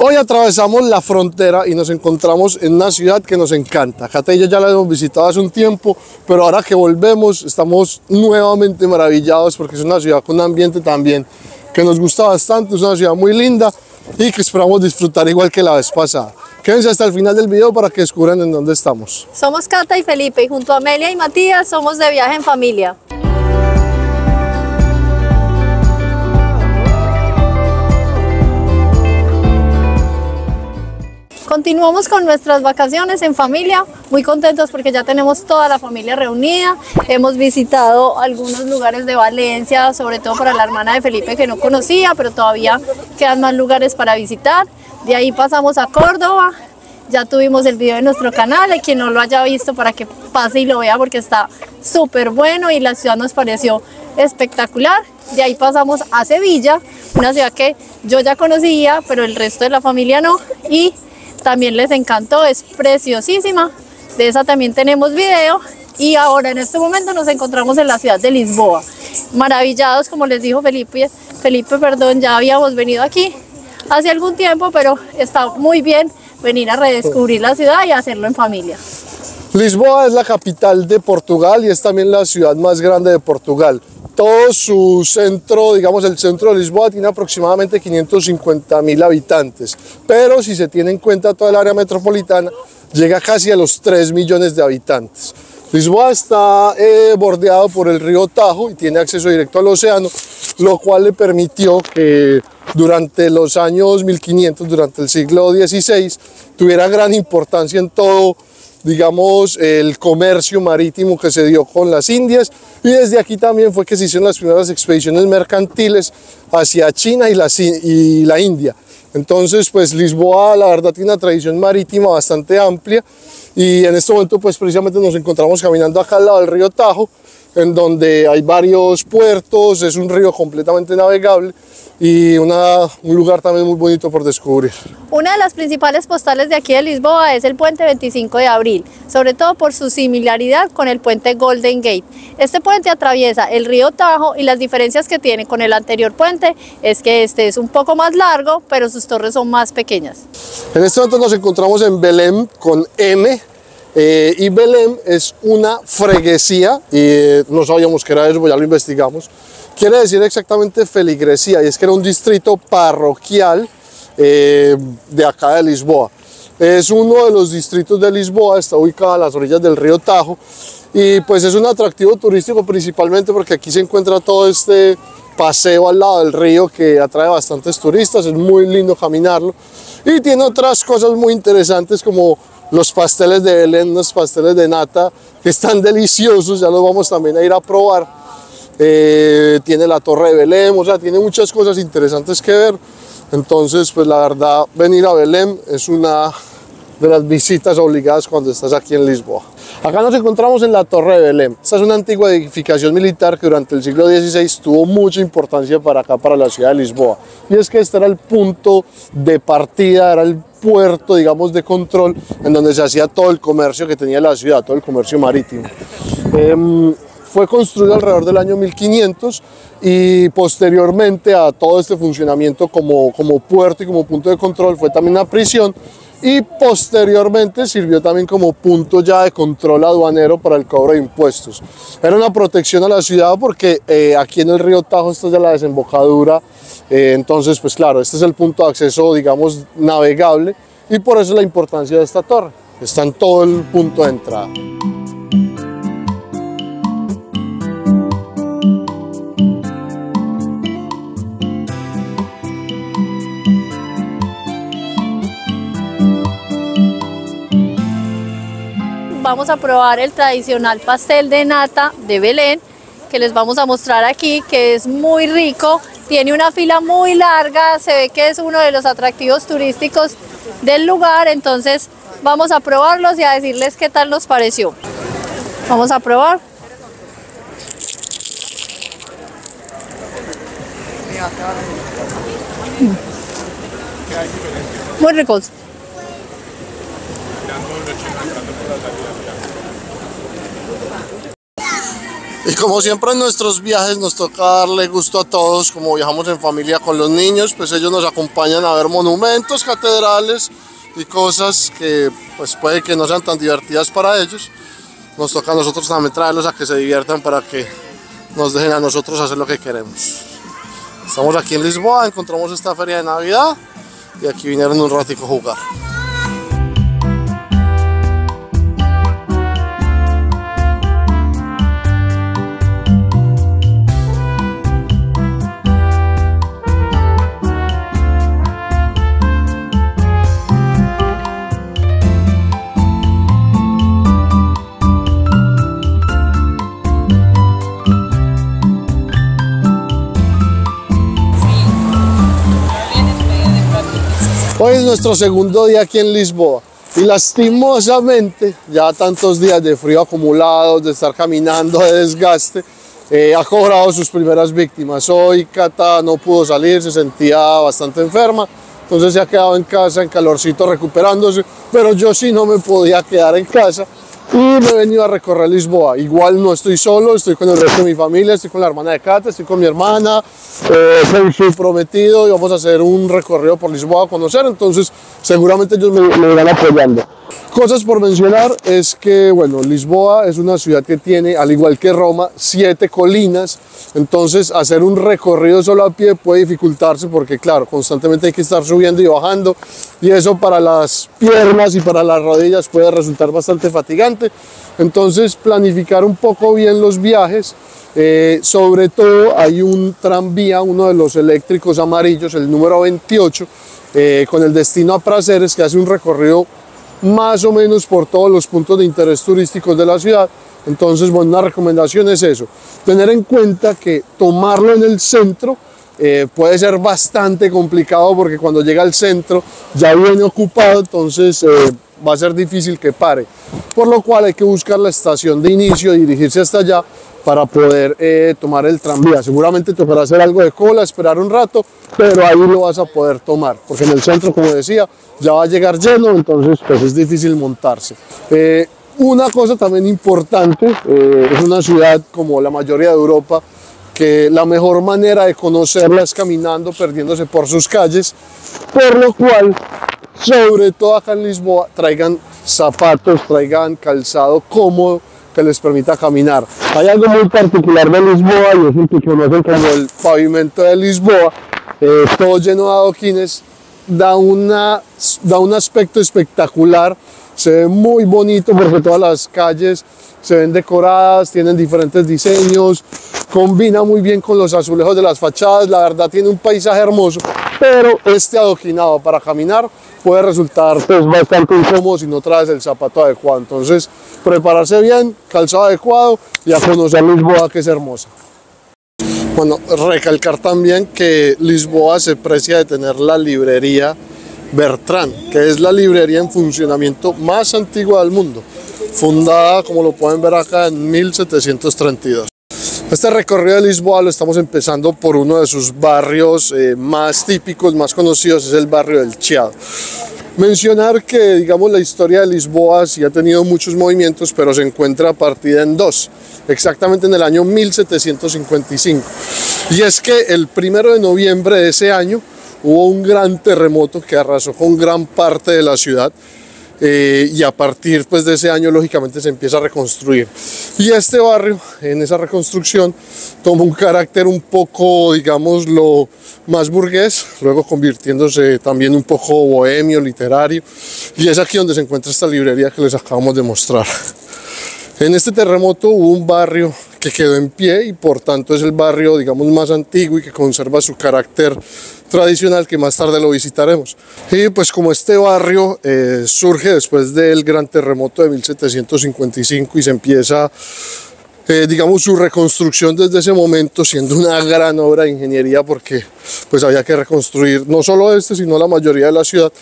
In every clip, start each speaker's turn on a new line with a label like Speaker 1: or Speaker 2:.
Speaker 1: Hoy atravesamos la frontera y nos encontramos en una ciudad que nos encanta. Catella ya la hemos visitado hace un tiempo, pero ahora que volvemos estamos nuevamente maravillados porque es una ciudad con un ambiente también que nos gusta bastante, es una ciudad muy linda y que esperamos disfrutar igual que la vez pasada. Quédense hasta el final del video para que descubran en dónde estamos.
Speaker 2: Somos Cata y Felipe y junto a Amelia y Matías somos de viaje en familia. Continuamos con nuestras vacaciones en familia, muy contentos porque ya tenemos toda la familia reunida. Hemos visitado algunos lugares de Valencia, sobre todo para la hermana de Felipe que no conocía, pero todavía quedan más lugares para visitar. De ahí pasamos a Córdoba, ya tuvimos el video en nuestro canal, hay quien no lo haya visto para que pase y lo vea porque está súper bueno y la ciudad nos pareció espectacular. De ahí pasamos a Sevilla, una ciudad que yo ya conocía, pero el resto de la familia no. Y también les encantó, es preciosísima. De esa también tenemos video. Y ahora en este momento nos encontramos en la ciudad de Lisboa. Maravillados, como les dijo Felipe, Felipe, perdón, ya habíamos venido aquí hace algún tiempo, pero está muy bien venir a redescubrir la ciudad y hacerlo en familia.
Speaker 1: Lisboa es la capital de Portugal y es también la ciudad más grande de Portugal. Todo su centro, digamos el centro de Lisboa, tiene aproximadamente 550 mil habitantes, pero si se tiene en cuenta toda el área metropolitana, llega casi a los 3 millones de habitantes. Lisboa está eh, bordeado por el río Tajo y tiene acceso directo al océano, lo cual le permitió que durante los años 1500, durante el siglo XVI, tuviera gran importancia en todo digamos, el comercio marítimo que se dio con las Indias. Y desde aquí también fue que se hicieron las primeras expediciones mercantiles hacia China y la, y la India. Entonces, pues Lisboa, la verdad, tiene una tradición marítima bastante amplia. Y en este momento, pues precisamente nos encontramos caminando acá al lado del río Tajo, en donde hay varios puertos, es un río completamente navegable y una, un lugar también muy bonito por descubrir.
Speaker 2: Una de las principales postales de aquí de Lisboa es el puente 25 de abril, sobre todo por su similaridad con el puente Golden Gate. Este puente atraviesa el río Tajo y las diferencias que tiene con el anterior puente es que este es un poco más largo, pero sus torres son más pequeñas.
Speaker 1: En este momento nos encontramos en Belém con M, eh, y Belém es una freguesía, y eh, no sabíamos que era eso, pues ya lo investigamos. Quiere decir exactamente feligresía, y es que era un distrito parroquial eh, de acá de Lisboa. Es uno de los distritos de Lisboa, está ubicado a las orillas del río Tajo, y pues es un atractivo turístico principalmente porque aquí se encuentra todo este paseo al lado del río que atrae bastantes turistas, es muy lindo caminarlo y tiene otras cosas muy interesantes como los pasteles de Belén, los pasteles de nata, que están deliciosos, ya los vamos también a ir a probar. Eh, tiene la torre de Belén, o sea, tiene muchas cosas interesantes que ver. Entonces, pues la verdad, venir a Belén es una de las visitas obligadas cuando estás aquí en Lisboa. Acá nos encontramos en la Torre de Belém. Esta es una antigua edificación militar que durante el siglo XVI tuvo mucha importancia para acá, para la ciudad de Lisboa. Y es que este era el punto de partida, era el puerto, digamos, de control en donde se hacía todo el comercio que tenía la ciudad, todo el comercio marítimo. Em, fue construido alrededor del año 1500 y posteriormente a todo este funcionamiento como, como puerto y como punto de control fue también una prisión y posteriormente sirvió también como punto ya de control aduanero para el cobro de impuestos. Era una protección a la ciudad porque eh, aquí en el río Tajo, esta es de la desembocadura, eh, entonces pues claro, este es el punto de acceso digamos navegable y por eso la importancia de esta torre, está en todo el punto de entrada.
Speaker 2: Vamos a probar el tradicional pastel de nata de Belén, que les vamos a mostrar aquí, que es muy rico, tiene una fila muy larga, se ve que es uno de los atractivos turísticos del lugar, entonces vamos a probarlos y a decirles qué tal nos pareció. Vamos a probar. Muy ricos.
Speaker 1: Y como siempre en nuestros viajes nos toca darle gusto a todos, como viajamos en familia con los niños, pues ellos nos acompañan a ver monumentos, catedrales y cosas que pues puede que no sean tan divertidas para ellos. Nos toca a nosotros también traerlos a que se diviertan para que nos dejen a nosotros hacer lo que queremos. Estamos aquí en Lisboa, encontramos esta feria de Navidad y aquí vinieron un ratico a jugar. Hoy es nuestro segundo día aquí en Lisboa y lastimosamente ya tantos días de frío acumulados, de estar caminando, de desgaste, eh, ha cobrado sus primeras víctimas. Hoy Cata no pudo salir, se sentía bastante enferma, entonces se ha quedado en casa en calorcito recuperándose, pero yo sí no me podía quedar en casa y me he venido a recorrer Lisboa. Igual no estoy solo, estoy con el resto de mi familia, estoy con la hermana de Cata, estoy con mi hermana, eh, prometido y vamos a hacer un recorrido por Lisboa a conocer, entonces seguramente ellos me, me irán apoyando. Cosas por mencionar es que, bueno, Lisboa es una ciudad que tiene, al igual que Roma, siete colinas, entonces hacer un recorrido solo a pie puede dificultarse porque, claro, constantemente hay que estar subiendo y bajando y eso para las piernas y para las rodillas puede resultar bastante fatigante. Entonces, planificar un poco bien los viajes, eh, sobre todo hay un tranvía, uno de los eléctricos amarillos, el número 28, eh, con el destino a Prazeres, que hace un recorrido más o menos por todos los puntos de interés turísticos de la ciudad. Entonces, bueno, una recomendación es eso, tener en cuenta que tomarlo en el centro eh, puede ser bastante complicado porque cuando llega al centro ya viene ocupado, entonces eh, va a ser difícil que pare. Por lo cual hay que buscar la estación de inicio y dirigirse hasta allá para poder eh, tomar el tranvía. Seguramente tocará hacer algo de cola, esperar un rato, pero ahí lo vas a poder tomar, porque en el centro, como decía, ya va a llegar lleno, entonces pues es difícil montarse. Eh, una cosa también importante, eh, es una ciudad como la mayoría de Europa, que la mejor manera de conocerla es caminando, perdiéndose por sus calles, por lo cual, sobre todo acá en Lisboa, traigan zapatos, traigan calzado cómodo, que les permita caminar. Hay algo muy particular de Lisboa y es el que conocen como el pavimento de Lisboa, eh, todo lleno de adoquines, da, una, da un aspecto espectacular, se ve muy bonito porque todas las calles se ven decoradas, tienen diferentes diseños, combina muy bien con los azulejos de las fachadas, la verdad tiene un paisaje hermoso, pero este adoquinado para caminar puede resultar pues, bastante incómodo si no traes el zapato adecuado. Entonces, prepararse bien, calzado adecuado y a conocer Lisboa que es hermosa. Bueno, recalcar también que Lisboa se precia de tener la librería Bertrand, que es la librería en funcionamiento más antigua del mundo, fundada, como lo pueden ver acá, en 1732. Este recorrido de Lisboa lo estamos empezando por uno de sus barrios eh, más típicos, más conocidos, es el barrio del Chiado. Mencionar que, digamos, la historia de Lisboa sí ha tenido muchos movimientos, pero se encuentra partida en dos, exactamente en el año 1755. Y es que el primero de noviembre de ese año hubo un gran terremoto que arrasó con gran parte de la ciudad eh, y a partir pues, de ese año lógicamente se empieza a reconstruir. Y este barrio en esa reconstrucción toma un carácter un poco, digamos, lo más burgués, luego convirtiéndose también un poco bohemio, literario, y es aquí donde se encuentra esta librería que les acabamos de mostrar. En este terremoto hubo un barrio que quedó en pie y por tanto es el barrio, digamos, más antiguo y que conserva su carácter tradicional que más tarde lo visitaremos. Y pues como este barrio eh, surge después del gran terremoto de 1755 y se empieza, eh, digamos, su reconstrucción desde ese momento, siendo una gran obra de ingeniería porque pues había que reconstruir no solo este, sino la mayoría de la ciudad.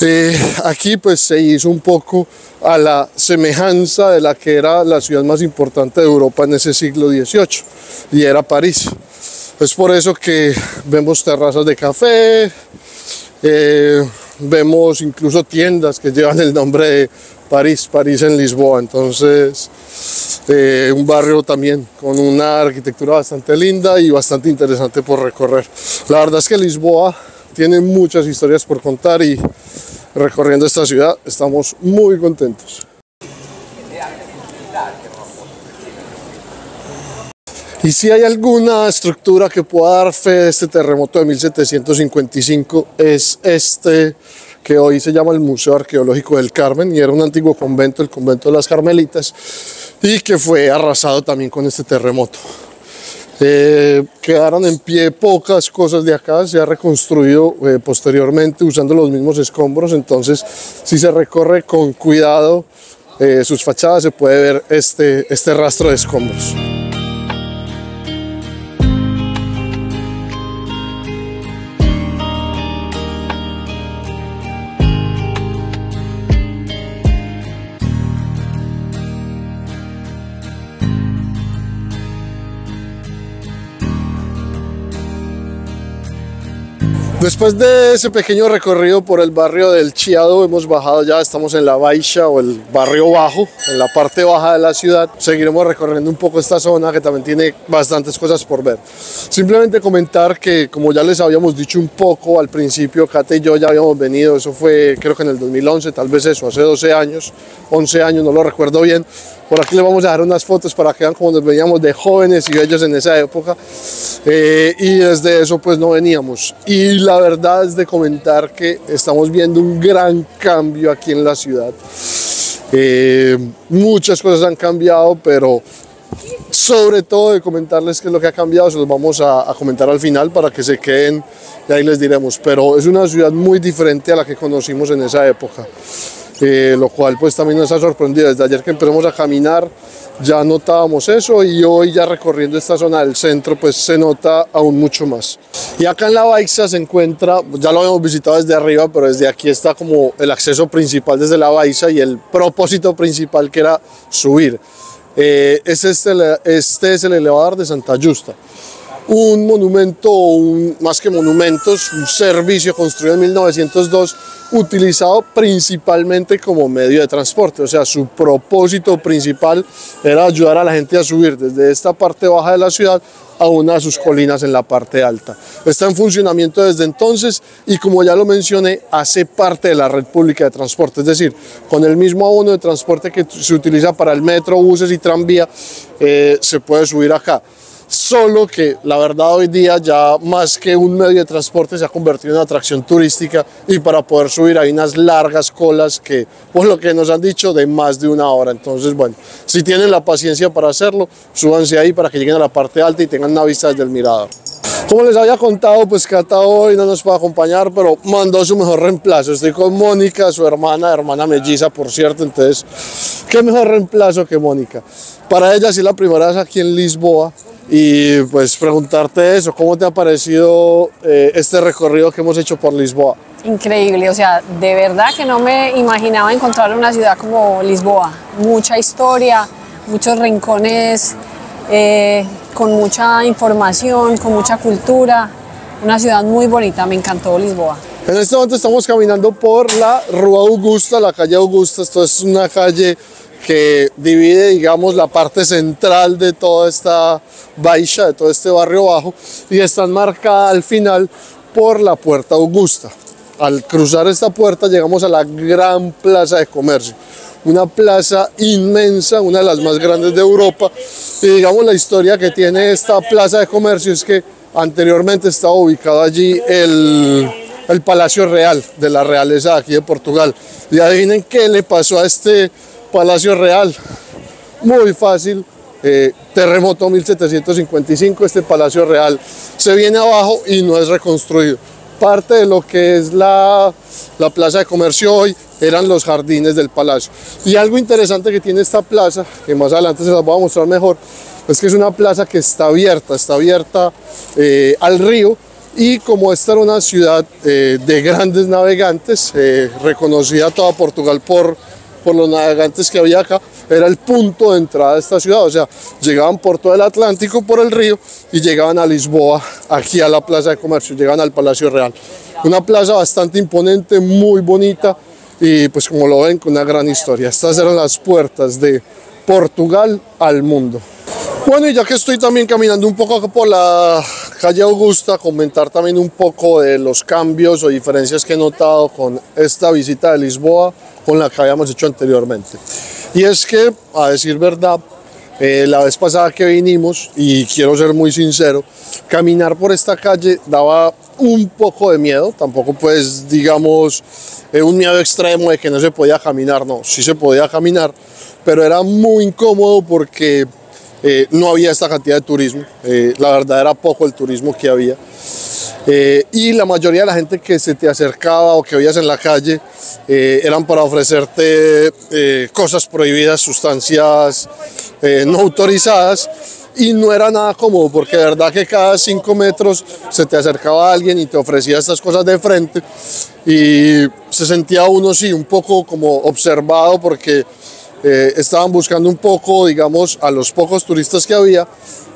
Speaker 1: Eh, aquí pues se hizo un poco a la semejanza de la que era la ciudad más importante de Europa en ese siglo XVIII y era París. Es por eso que vemos terrazas de café, eh, vemos incluso tiendas que llevan el nombre de París, París en Lisboa. Entonces, Eh, un barrio también con una arquitectura bastante linda y bastante interesante por recorrer. La verdad es que Lisboa tiene muchas historias por contar y recorriendo esta ciudad estamos muy contentos. Y si hay alguna estructura que pueda dar fe de este terremoto de 1755 es este que hoy se llama el Museo Arqueológico del Carmen y era un antiguo convento, el convento de las Carmelitas, y que fue arrasado también con este terremoto. Eh, quedaron en pie pocas cosas de acá, se ha reconstruido eh, posteriormente usando los mismos escombros, entonces si se recorre con cuidado eh, sus fachadas se puede ver este, este rastro de escombros. Después de ese pequeño recorrido por el barrio del Chiado, hemos bajado ya, estamos en la Baixa o el barrio bajo, en la parte baja de la ciudad. Seguiremos recorriendo un poco esta zona que también tiene bastantes cosas por ver. Simplemente comentar que, como ya les habíamos dicho un poco al principio, Kate y yo ya habíamos venido, eso fue creo que en el 2011, tal vez eso, hace 12 años, 11 años, no lo recuerdo bien. Por aquí les vamos a dejar unas fotos para que vean cómo nos veníamos de jóvenes y bellos en esa época. Eh, y desde eso pues no veníamos. Y la verdad es de comentar que estamos viendo un gran cambio aquí en la ciudad. Eh, muchas cosas han cambiado, pero sobre todo de comentarles qué es lo que ha cambiado, se los vamos a, a, comentar al final para que se queden y ahí les diremos. Pero es una ciudad muy diferente a la que conocimos en esa época lo cual pues también nos ha sorprendido. Desde ayer que empezamos a caminar ya notábamos eso y hoy ya recorriendo esta zona del centro pues se nota aún mucho más. Y acá en la Baixa se encuentra, ya lo hemos visitado desde arriba, pero desde aquí está como el acceso principal desde la Baixa y el propósito principal que era subir. Eh, es este, este es el elevador de Santa Justa un monumento, más que monumentos, un servicio construido en 1902 utilizado principalmente como medio de transporte, o sea, su propósito principal era ayudar a la gente a subir desde esta parte baja de la ciudad a una de sus colinas en la parte alta. Está en funcionamiento desde entonces y como ya lo mencioné, hace parte de la red pública de transporte, es decir, con el mismo abono de transporte que se utiliza para el metro, buses y tranvía, eh, se puede subir acá solo que la verdad hoy día ya más que un medio de transporte se ha convertido en una atracción turística y para poder subir hay unas largas colas que, por lo que nos han dicho, de más de una hora. Entonces, bueno, si tienen la paciencia para hacerlo, súbanse ahí para que lleguen a la parte alta y tengan una vista desde el mirador. Como les había contado, pues Cata hoy no nos puede acompañar, pero mandó su mejor reemplazo. Estoy con Mónica, su hermana, hermana melliza, por cierto. Entonces, ¿qué mejor reemplazo que Mónica? Para ella sí la primera vez aquí en Lisboa y pues preguntarte eso, ¿cómo te ha parecido eh, este recorrido que hemos hecho por Lisboa?
Speaker 3: Increíble, o sea, de verdad que no me imaginaba encontrar una ciudad como Lisboa. Mucha historia, muchos rincones eh, con mucha información, con mucha cultura. Una ciudad muy bonita, me encantó Lisboa.
Speaker 1: En este momento estamos caminando por la Rua Augusta, la calle Augusta. Esto es una calle que divide, digamos, la parte central de toda esta baixa, de todo este barrio bajo, y está marcada al final por la Puerta Augusta. Al cruzar esta puerta llegamos a la gran plaza de comercio, una plaza inmensa, una de las más grandes de Europa, y digamos la historia que tiene esta plaza de comercio es que anteriormente estaba ubicado allí el, el Palacio Real de la realeza aquí de Portugal. Y adivinen qué le pasó a este Palacio Real. Muy fácil. Eh, terremoto 1755, este Palacio Real se viene abajo y no es reconstruido. Parte de lo que es la, la plaza de comercio hoy eran los jardines del palacio. Y algo interesante que tiene esta plaza, que más adelante se las voy a mostrar mejor, es que es una plaza que está abierta, está abierta eh, al río y como esta era una ciudad eh, de grandes navegantes, reconocida toda Portugal por por los navegantes que había acá, era el punto de entrada de esta ciudad, o sea, llegaban por todo el Atlántico, por el río, y llegaban a Lisboa, aquí a la plaza de comercio, llegaban al Palacio Real. Una plaza bastante imponente, muy bonita, y pues como lo ven, con una gran historia. Estas eran las puertas de Portugal al mundo. Bueno, y ya que estoy también caminando un poco por la calle Augusta, comentar también un poco de los cambios o diferencias que he notado con esta visita de Lisboa con la que habíamos hecho anteriormente. Y es que, a decir verdad, eh, la vez pasada que vinimos, y quiero ser muy sincero, caminar por esta calle daba un poco de miedo, tampoco pues digamos eh, un miedo extremo de que no se podía caminar, no, sí se podía caminar, pero era muy incómodo porque eh, no había esta cantidad de turismo, eh, la verdad era poco el turismo que había. Eh, y la mayoría de la gente que se te acercaba o que veías en la calle eran para ofrecerte cosas prohibidas, sustancias no autorizadas. Y no era nada cómodo porque de verdad que cada cinco metros se te acercaba alguien y te ofrecía estas cosas de frente. Y se sentía uno sí un poco como observado porque eh, estaban buscando un poco, digamos, a los pocos turistas que había,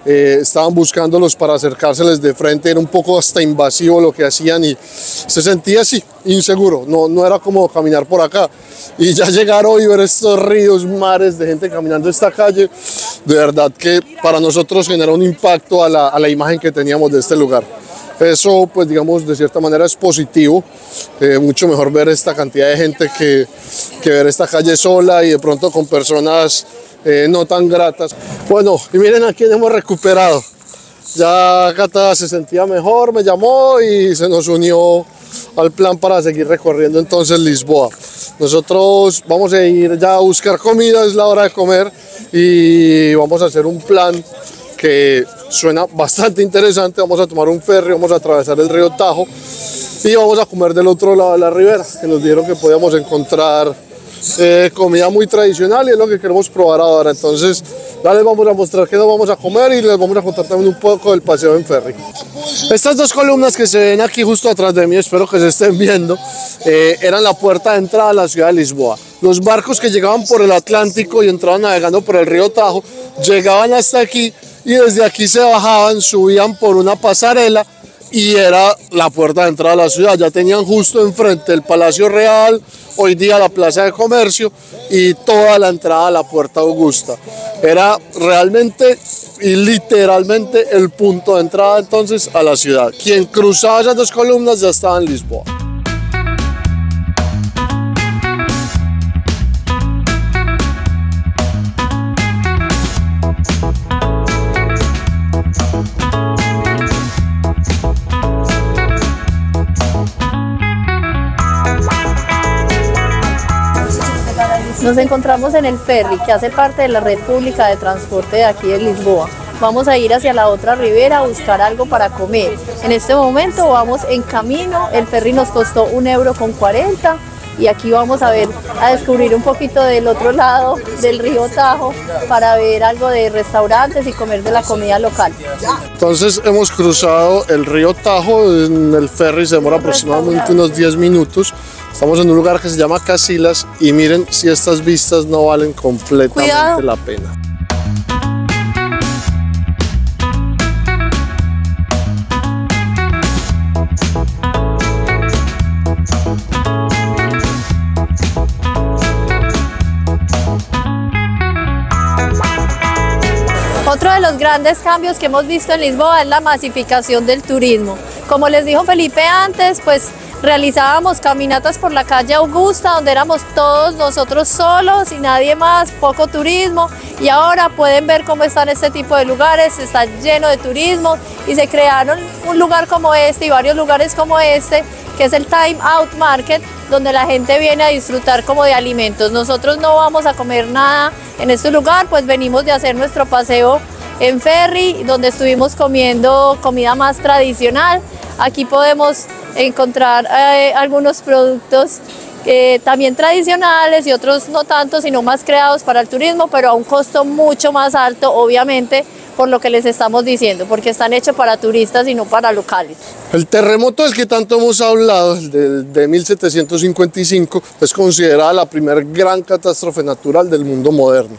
Speaker 1: eh, estaban buscándolos para acercárseles de frente, era un poco hasta invasivo lo que hacían y se sentía así, inseguro, no, no era como caminar por acá. Y ya llegar hoy, ver estos ríos, mares de gente caminando esta calle, de verdad que para nosotros generó un impacto a la, a la imagen que teníamos de este lugar. Eso, pues digamos, de cierta manera es positivo. Eh, mucho mejor ver esta cantidad de gente que, que, ver esta calle sola y de pronto con personas eh, no tan gratas. Bueno, y miren a quién hemos recuperado. Ya Cata se sentía mejor, me llamó y se nos unió al plan para seguir recorriendo entonces Lisboa. Nosotros vamos a ir ya a buscar comida, es la hora de comer y vamos a hacer un plan que suena bastante interesante. Vamos a tomar un ferry, vamos a atravesar el río Tajo y vamos a comer del otro lado de la ribera, que nos dijeron que podíamos encontrar eh, comida muy tradicional y es lo que queremos probar ahora. Entonces, ya les vamos a mostrar qué nos vamos a comer y les vamos a contar también un poco del paseo en ferry. Estas dos columnas que se ven aquí justo atrás de mí, espero que se estén viendo, eh, eran la puerta de entrada a la ciudad de Lisboa. Los barcos que llegaban por el Atlántico y entraban navegando por el río Tajo, llegaban hasta aquí y desde aquí se bajaban, subían por una pasarela y era la puerta de entrada a la ciudad. Ya tenían justo enfrente el Palacio Real, hoy día la Plaza de Comercio y toda la entrada a la Puerta Augusta. Era realmente y literalmente el punto de entrada entonces a la ciudad. Quien cruzaba esas dos columnas ya estaba en Lisboa.
Speaker 2: Nos encontramos en el ferry que hace parte de la red pública de transporte de aquí de Lisboa. Vamos a ir hacia la otra ribera a buscar algo para comer. En este momento vamos en camino, el ferry nos costó un euro con 40 y aquí vamos a ver, a descubrir un poquito del otro lado del río Tajo para ver algo de restaurantes y comer de la comida local.
Speaker 1: Entonces hemos cruzado el río Tajo, en el ferry se demora aproximadamente unos 10 minutos. Estamos en un lugar que se llama Casilas y miren si estas vistas no valen completamente la pena.
Speaker 2: Otro de los grandes cambios que hemos visto en Lisboa es la masificación del turismo. Como les dijo Felipe antes, pues realizábamos caminatas por la calle Augusta, donde éramos todos nosotros solos y nadie más, poco turismo. Y ahora pueden ver cómo están este tipo de lugares, está lleno de turismo y se crearon un lugar como este y varios lugares como este, que es el Time Out Market, donde la gente viene a disfrutar como de alimentos. Nosotros no vamos a comer nada en este lugar, pues venimos de hacer nuestro paseo en ferry, donde estuvimos comiendo comida más tradicional. Aquí podemos encontrar eh, algunos productos eh, también tradicionales y otros no tanto, sino más creados para el turismo, pero a un costo mucho más alto, obviamente, por lo que les estamos diciendo, porque están hechos para turistas y no para locales.
Speaker 1: El terremoto del que tanto hemos hablado, el de 1755, es considerada la primera gran catástrofe natural del mundo moderno.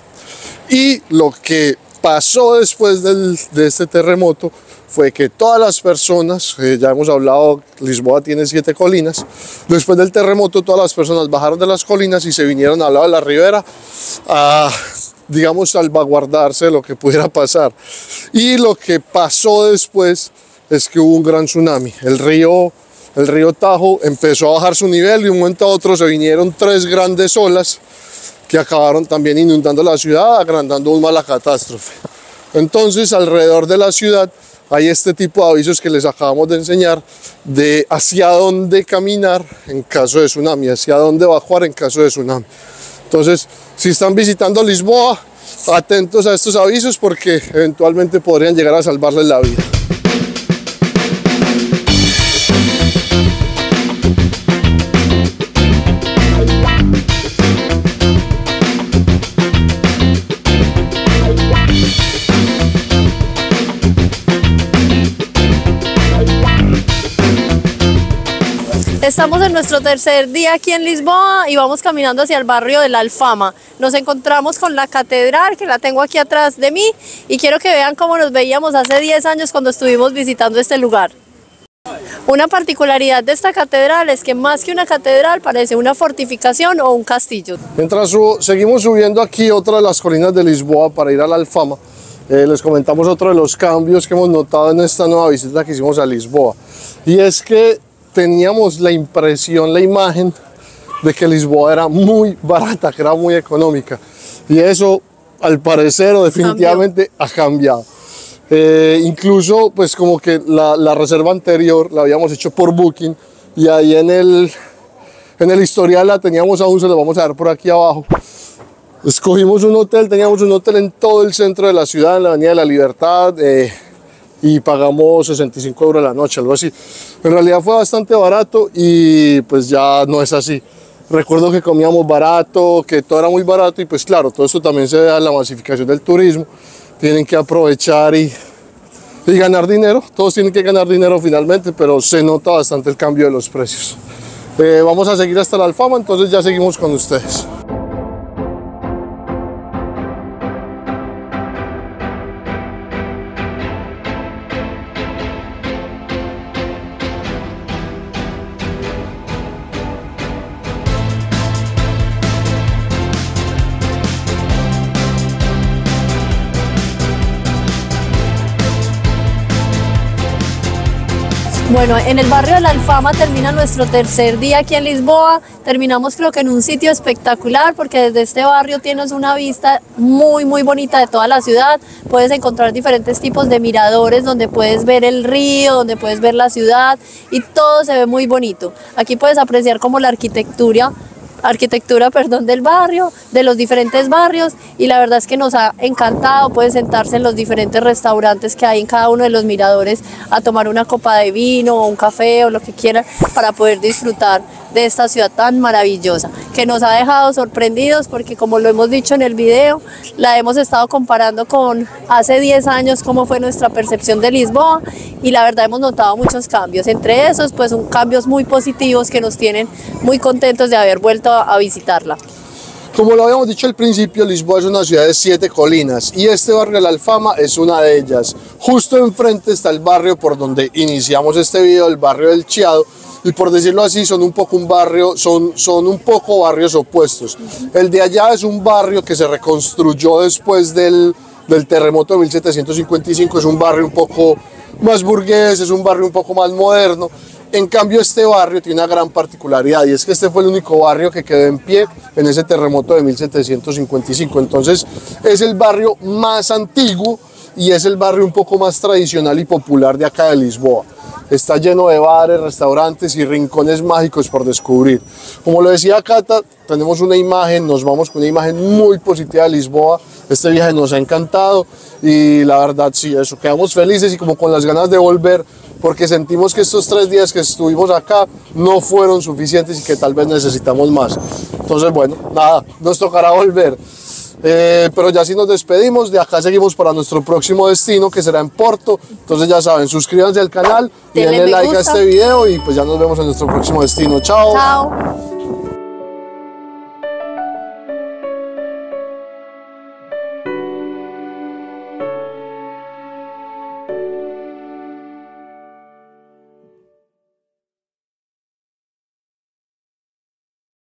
Speaker 1: Y lo que pasó después del, de este terremoto fue que todas las personas, eh, ya hemos hablado, Lisboa tiene siete colinas, después del terremoto todas las personas bajaron de las colinas y se vinieron al lado de la ribera a digamos, salvaguardarse de lo que pudiera pasar. Y lo que pasó después es que hubo un gran tsunami. El río, el río Tajo empezó a bajar su nivel y un momento a otro se vinieron tres grandes olas que acabaron también inundando la ciudad, agrandando aún más la catástrofe. Entonces, alrededor de la ciudad hay este tipo de avisos que les acabamos de enseñar de hacia dónde caminar en caso de tsunami, hacia dónde evacuar en caso de tsunami. Entonces, si están visitando Lisboa, atentos a estos avisos porque eventualmente podrían llegar a salvarles la vida.
Speaker 2: Estamos en nuestro tercer día aquí en Lisboa y vamos caminando hacia el barrio de la Alfama. Nos encontramos con la catedral que la tengo aquí atrás de mí y quiero que vean cómo nos veíamos hace 10 años cuando estuvimos visitando este lugar. Una particularidad de esta catedral es que más que una catedral parece una fortificación o un castillo.
Speaker 1: Mientras seguimos subiendo aquí otra de las colinas de Lisboa para ir a la Alfama, eh, les comentamos otro de los cambios que hemos notado en esta nueva visita que hicimos a Lisboa. Y es que teníamos la impresión, la imagen de que Lisboa era muy barata, que era muy económica. Y eso, al parecer, o definitivamente ha cambiado. Eh, incluso, pues como que la, la, reserva anterior la habíamos hecho por Booking y ahí en el, en el historial la teníamos aún, se lo vamos a ver por aquí abajo. Escogimos un hotel, teníamos un hotel en todo el centro de la ciudad, en la Avenida de la Libertad. Eh, y pagamos 65 euros la noche, algo así. En realidad fue bastante barato y pues ya no es así. Recuerdo que comíamos barato, que todo era muy barato y pues claro, todo esto también se da a la masificación del turismo. Tienen que aprovechar y, y ganar dinero. Todos tienen que ganar dinero finalmente, pero se nota bastante el cambio de los precios. Eh, vamos a seguir hasta la Alfama, entonces ya seguimos con ustedes.
Speaker 2: Bueno, en el barrio de la Alfama termina nuestro tercer día aquí en Lisboa. Terminamos creo que en un sitio espectacular porque desde este barrio tienes una vista muy muy bonita de toda la ciudad. Puedes encontrar diferentes tipos de miradores donde puedes ver el río, donde puedes ver la ciudad y todo se ve muy bonito. Aquí puedes apreciar como la arquitectura arquitectura perdón, del barrio, de los diferentes barrios y la verdad es que nos ha encantado, pueden sentarse en los diferentes restaurantes que hay en cada uno de los miradores a tomar una copa de vino o un café o lo que quieran para poder disfrutar de esta ciudad tan maravillosa que nos ha dejado sorprendidos porque como lo hemos dicho en el video, la hemos estado comparando con hace 10 años cómo fue nuestra percepción de Lisboa y la verdad hemos notado muchos cambios, entre esos pues son cambios muy positivos que nos tienen muy contentos de haber vuelto a visitarla.
Speaker 1: Como lo habíamos dicho al principio, Lisboa es una ciudad de siete colinas y este barrio de la Alfama es una de ellas. Justo enfrente está el barrio por donde iniciamos este video, el barrio del Chiado, y por decirlo así son un poco un barrio, son, son un poco barrios opuestos. El de allá es un barrio que se reconstruyó después del, del terremoto de 1755, es un barrio un poco más burgués, es un barrio un poco más moderno en cambio, este barrio tiene una gran particularidad y es que este fue el único barrio que quedó en pie en ese terremoto de 1755. Entonces, es el barrio más antiguo y es el barrio un poco más tradicional y popular de acá de Lisboa. Está lleno de bares, restaurantes y rincones mágicos por descubrir. Como lo decía Cata, tenemos una imagen, nos vamos con una imagen muy positiva de Lisboa. Este viaje nos ha encantado y la verdad sí, eso, quedamos felices y como con las ganas de volver porque sentimos que estos tres días que estuvimos acá no fueron suficientes y que tal vez necesitamos más. Entonces, bueno, nada, nos tocará volver. Eh, pero ya si nos despedimos, de acá seguimos para nuestro próximo destino que será en Porto. Entonces ya saben, suscríbanse al canal, denle like a este video y pues ya nos vemos en nuestro próximo destino. Chao.
Speaker 2: Chao.